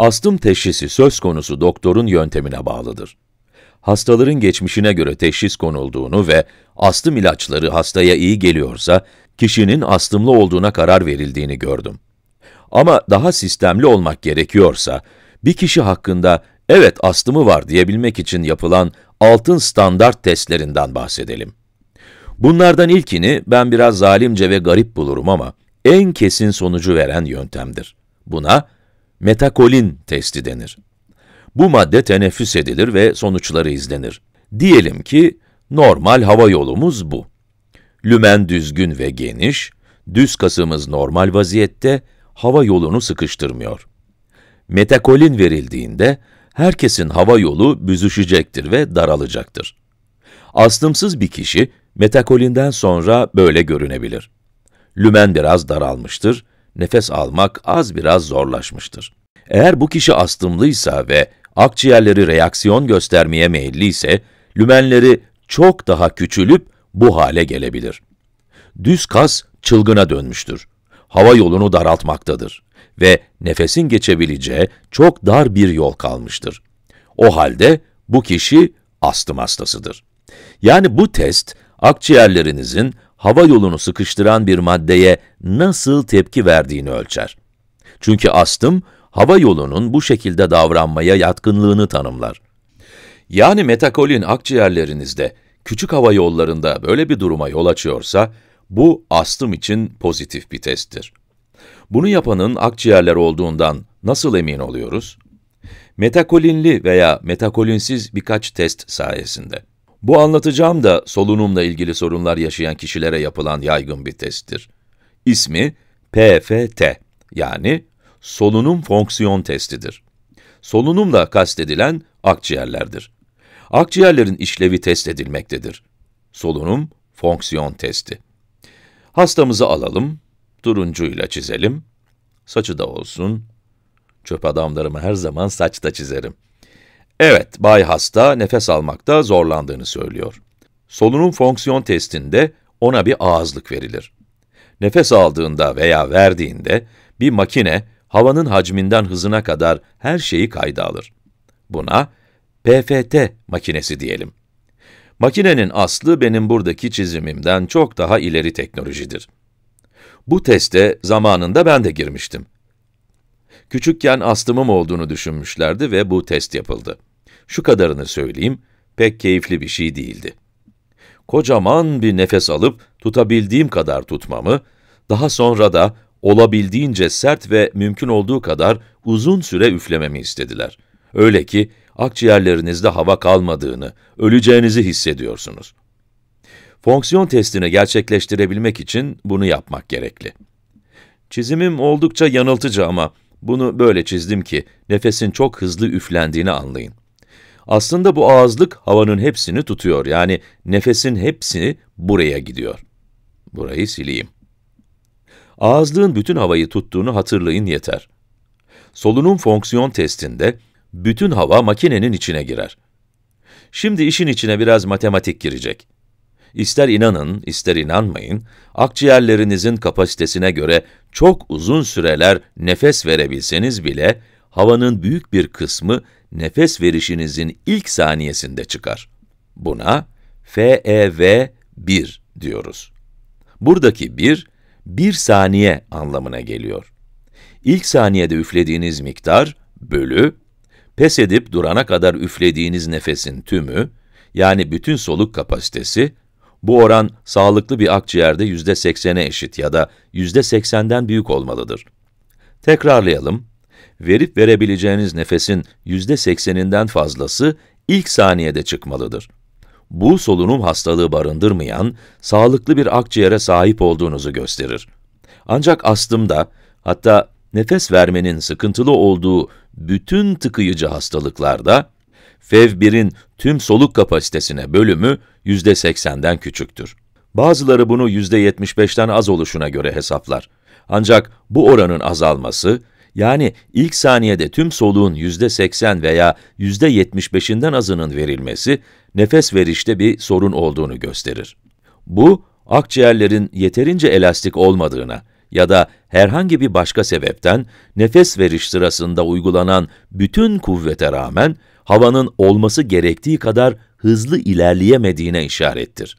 Astım teşhisi söz konusu doktorun yöntemine bağlıdır. Hastaların geçmişine göre teşhis konulduğunu ve astım ilaçları hastaya iyi geliyorsa, kişinin astımlı olduğuna karar verildiğini gördüm. Ama daha sistemli olmak gerekiyorsa, bir kişi hakkında evet astımı var diyebilmek için yapılan altın standart testlerinden bahsedelim. Bunlardan ilkini ben biraz zalimce ve garip bulurum ama en kesin sonucu veren yöntemdir. Buna metakolin testi denir. Bu madde teneffüs edilir ve sonuçları izlenir. Diyelim ki normal hava yolumuz bu. Lümen düzgün ve geniş, düz kasımız normal vaziyette, hava yolunu sıkıştırmıyor. Metakolin verildiğinde, herkesin hava yolu büzüşecektir ve daralacaktır. Astımsız bir kişi, metakolinden sonra böyle görünebilir. Lümen biraz daralmıştır, nefes almak az biraz zorlaşmıştır. Eğer bu kişi astımlıysa ve akciğerleri reaksiyon göstermeye meyilliyse, lümenleri çok daha küçülüp bu hale gelebilir. Düz kas çılgına dönmüştür. Hava yolunu daraltmaktadır ve nefesin geçebileceği çok dar bir yol kalmıştır. O halde bu kişi astım hastasıdır. Yani bu test, akciğerlerinizin hava yolunu sıkıştıran bir maddeye nasıl tepki verdiğini ölçer. Çünkü astım, hava yolunun bu şekilde davranmaya yatkınlığını tanımlar. Yani metakolin akciğerlerinizde, küçük hava yollarında böyle bir duruma yol açıyorsa, bu astım için pozitif bir testtir. Bunu yapanın akciğerler olduğundan nasıl emin oluyoruz? Metakolinli veya metakolinsiz birkaç test sayesinde. Bu anlatacağım da solunumla ilgili sorunlar yaşayan kişilere yapılan yaygın bir testtir. İsmi PFT yani solunum fonksiyon testidir. Solunumla kastedilen akciğerlerdir. Akciğerlerin işlevi test edilmektedir. Solunum fonksiyon testi. Hastamızı alalım, turuncuyla çizelim. Saçı da olsun. Çöp adamlarımı her zaman saçta çizerim. Evet, Bay Hasta nefes almakta zorlandığını söylüyor. Solunum fonksiyon testinde ona bir ağızlık verilir. Nefes aldığında veya verdiğinde bir makine havanın hacminden hızına kadar her şeyi kayda alır. Buna PFT makinesi diyelim. Makinenin aslı benim buradaki çizimimden çok daha ileri teknolojidir. Bu teste zamanında ben de girmiştim. Küçükken astımım olduğunu düşünmüşlerdi ve bu test yapıldı. Şu kadarını söyleyeyim, pek keyifli bir şey değildi. Kocaman bir nefes alıp tutabildiğim kadar tutmamı, daha sonra da olabildiğince sert ve mümkün olduğu kadar uzun süre üflememi istediler. Öyle ki akciğerlerinizde hava kalmadığını, öleceğinizi hissediyorsunuz. Fonksiyon testini gerçekleştirebilmek için bunu yapmak gerekli. Çizimim oldukça yanıltıcı ama bunu böyle çizdim ki nefesin çok hızlı üflendiğini anlayın. Aslında bu ağızlık havanın hepsini tutuyor. Yani nefesin hepsini buraya gidiyor. Burayı sileyim. Ağızlığın bütün havayı tuttuğunu hatırlayın yeter. Solunum fonksiyon testinde bütün hava makinenin içine girer. Şimdi işin içine biraz matematik girecek. İster inanın, ister inanmayın, akciğerlerinizin kapasitesine göre çok uzun süreler nefes verebilseniz bile, havanın büyük bir kısmı nefes verişinizin ilk saniyesinde çıkar. Buna FEV1 diyoruz. Buradaki 1, 1 saniye anlamına geliyor. İlk saniyede üflediğiniz miktar, bölü, pes edip durana kadar üflediğiniz nefesin tümü, yani bütün soluk kapasitesi, bu oran sağlıklı bir akciğerde yüzde seksene eşit ya da yüzde seksenden büyük olmalıdır. Tekrarlayalım. Verip verebileceğiniz nefesin yüzde sekseninden fazlası ilk saniyede çıkmalıdır. Bu solunum hastalığı barındırmayan, sağlıklı bir akciğere sahip olduğunuzu gösterir. Ancak astımda, hatta nefes vermenin sıkıntılı olduğu bütün tıkayıcı hastalıklarda, FEV1'in tüm soluk kapasitesine bölümü yüzde 80'den küçüktür. Bazıları bunu yüzde 75'ten az oluşuna göre hesaplar. Ancak bu oranın azalması, yani ilk saniyede tüm soluğun yüzde 80 veya yüzde 75'inden azının verilmesi, nefes verişte bir sorun olduğunu gösterir. Bu, akciğerlerin yeterince elastik olmadığına, ya da herhangi bir başka sebepten nefes veriş sırasında uygulanan bütün kuvvete rağmen havanın olması gerektiği kadar hızlı ilerleyemediğine işarettir.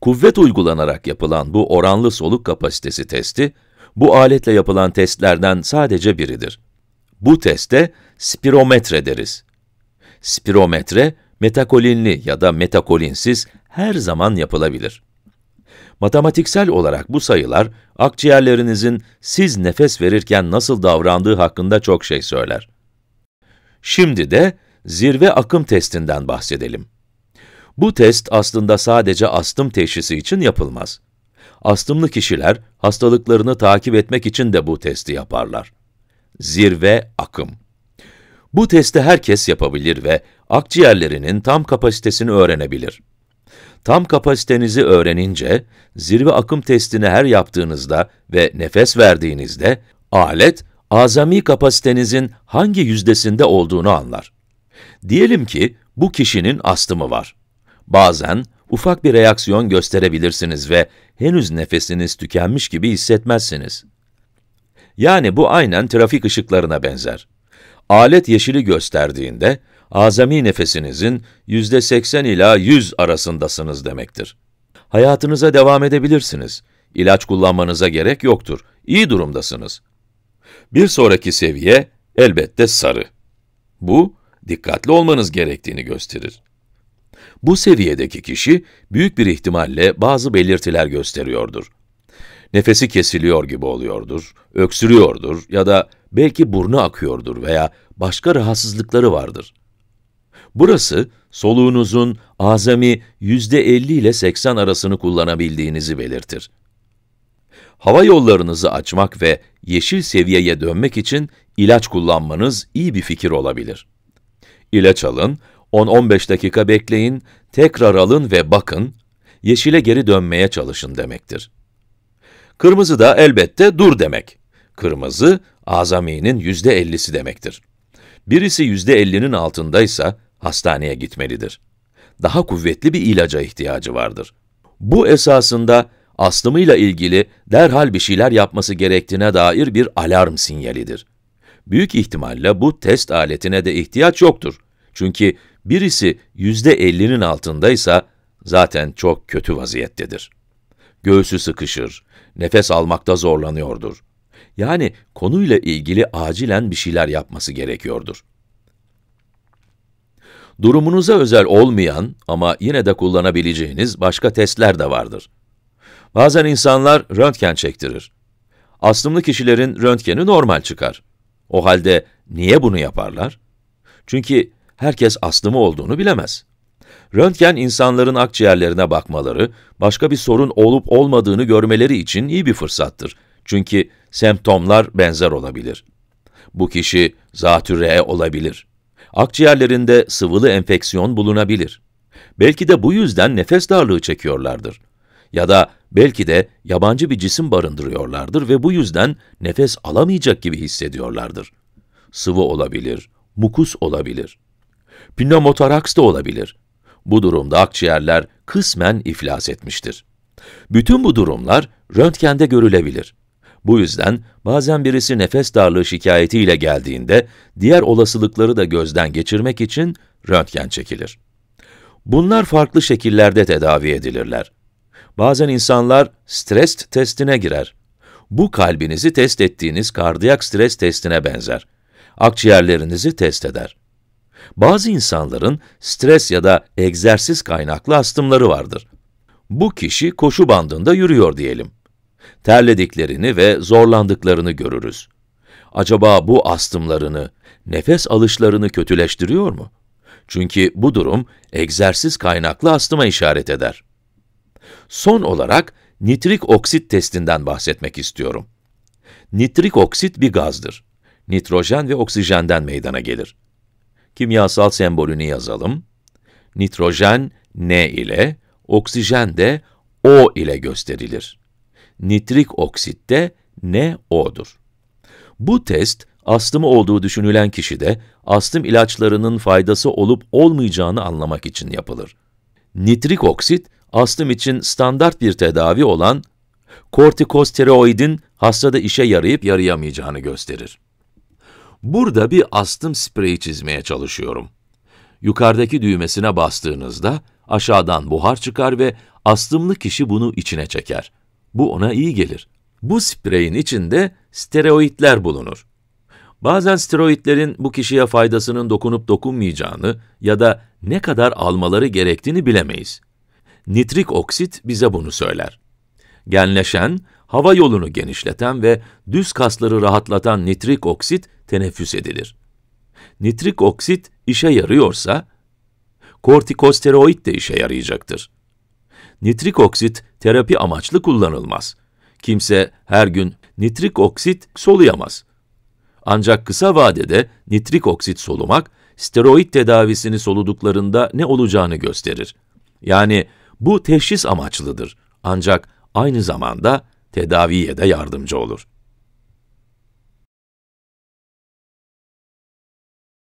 Kuvvet uygulanarak yapılan bu oranlı soluk kapasitesi testi, bu aletle yapılan testlerden sadece biridir. Bu teste spirometre deriz. Spirometre, metakolinli ya da metakolinsiz her zaman yapılabilir. Matematiksel olarak bu sayılar, akciğerlerinizin siz nefes verirken nasıl davrandığı hakkında çok şey söyler. Şimdi de zirve akım testinden bahsedelim. Bu test aslında sadece astım teşhisi için yapılmaz. Astımlı kişiler hastalıklarını takip etmek için de bu testi yaparlar. Zirve akım. Bu testi herkes yapabilir ve akciğerlerinin tam kapasitesini öğrenebilir. Tam kapasitenizi öğrenince, zirve akım testini her yaptığınızda ve nefes verdiğinizde, alet, azami kapasitenizin hangi yüzdesinde olduğunu anlar. Diyelim ki, bu kişinin astımı var. Bazen, ufak bir reaksiyon gösterebilirsiniz ve henüz nefesiniz tükenmiş gibi hissetmezsiniz. Yani bu aynen trafik ışıklarına benzer. Alet yeşili gösterdiğinde, azami nefesinizin yüzde 80 ila 100 arasındasınız demektir. Hayatınıza devam edebilirsiniz. İlaç kullanmanıza gerek yoktur. İyi durumdasınız. Bir sonraki seviye elbette sarı. Bu, dikkatli olmanız gerektiğini gösterir. Bu seviyedeki kişi, büyük bir ihtimalle bazı belirtiler gösteriyordur. Nefesi kesiliyor gibi oluyordur, öksürüyordur ya da belki burnu akıyordur veya başka rahatsızlıkları vardır. Burası, soluğunuzun azami yüzde 50 ile 80 arasını kullanabildiğinizi belirtir. Hava yollarınızı açmak ve yeşil seviyeye dönmek için ilaç kullanmanız iyi bir fikir olabilir. İlaç alın, 10-15 dakika bekleyin, tekrar alın ve bakın, yeşile geri dönmeye çalışın demektir. Kırmızı da elbette dur demek. Kırmızı, azaminin yüzde ellisi demektir. Birisi yüzde ellinin altındaysa, hastaneye gitmelidir. Daha kuvvetli bir ilaca ihtiyacı vardır. Bu esasında astımıyla ilgili derhal bir şeyler yapması gerektiğine dair bir alarm sinyalidir. Büyük ihtimalle bu test aletine de ihtiyaç yoktur. Çünkü birisi yüzde ellinin altındaysa zaten çok kötü vaziyettedir. Göğsü sıkışır, nefes almakta zorlanıyordur. Yani konuyla ilgili acilen bir şeyler yapması gerekiyordur. Durumunuza özel olmayan ama yine de kullanabileceğiniz başka testler de vardır. Bazen insanlar röntgen çektirir. Astımlı kişilerin röntgeni normal çıkar. O halde niye bunu yaparlar? Çünkü herkes astımı olduğunu bilemez. Röntgen insanların akciğerlerine bakmaları, başka bir sorun olup olmadığını görmeleri için iyi bir fırsattır. Çünkü semptomlar benzer olabilir. Bu kişi zatürre olabilir. Akciğerlerinde sıvılı enfeksiyon bulunabilir. Belki de bu yüzden nefes darlığı çekiyorlardır. Ya da belki de yabancı bir cisim barındırıyorlardır ve bu yüzden nefes alamayacak gibi hissediyorlardır. Sıvı olabilir, mukus olabilir. Pneumotoraks da olabilir. Bu durumda akciğerler kısmen iflas etmiştir. Bütün bu durumlar röntgende görülebilir. Bu yüzden bazen birisi nefes darlığı şikayetiyle geldiğinde diğer olasılıkları da gözden geçirmek için röntgen çekilir. Bunlar farklı şekillerde tedavi edilirler. Bazen insanlar stres testine girer. Bu kalbinizi test ettiğiniz kardiyak stres testine benzer. Akciğerlerinizi test eder. Bazı insanların stres ya da egzersiz kaynaklı astımları vardır. Bu kişi koşu bandında yürüyor diyelim terlediklerini ve zorlandıklarını görürüz. Acaba bu astımlarını, nefes alışlarını kötüleştiriyor mu? Çünkü bu durum egzersiz kaynaklı astıma işaret eder. Son olarak nitrik oksit testinden bahsetmek istiyorum. Nitrik oksit bir gazdır. Nitrojen ve oksijenden meydana gelir. Kimyasal sembolünü yazalım. Nitrojen N ile, oksijen de O ile gösterilir nitrik oksitte NO'dur. Bu test, astımı olduğu düşünülen kişide astım ilaçlarının faydası olup olmayacağını anlamak için yapılır. Nitrik oksit, astım için standart bir tedavi olan kortikosteroidin hastada işe yarayıp yarayamayacağını gösterir. Burada bir astım spreyi çizmeye çalışıyorum. Yukarıdaki düğmesine bastığınızda aşağıdan buhar çıkar ve astımlı kişi bunu içine çeker. Bu ona iyi gelir. Bu spreyin içinde steroidler bulunur. Bazen steroidlerin bu kişiye faydasının dokunup dokunmayacağını ya da ne kadar almaları gerektiğini bilemeyiz. Nitrik oksit bize bunu söyler. Genleşen, hava yolunu genişleten ve düz kasları rahatlatan nitrik oksit teneffüs edilir. Nitrik oksit işe yarıyorsa, kortikosteroid de işe yarayacaktır. Nitrik oksit terapi amaçlı kullanılmaz. Kimse her gün nitrik oksit soluyamaz. Ancak kısa vadede nitrik oksit solumak, steroid tedavisini soluduklarında ne olacağını gösterir. Yani bu teşhis amaçlıdır. Ancak aynı zamanda tedaviye de yardımcı olur.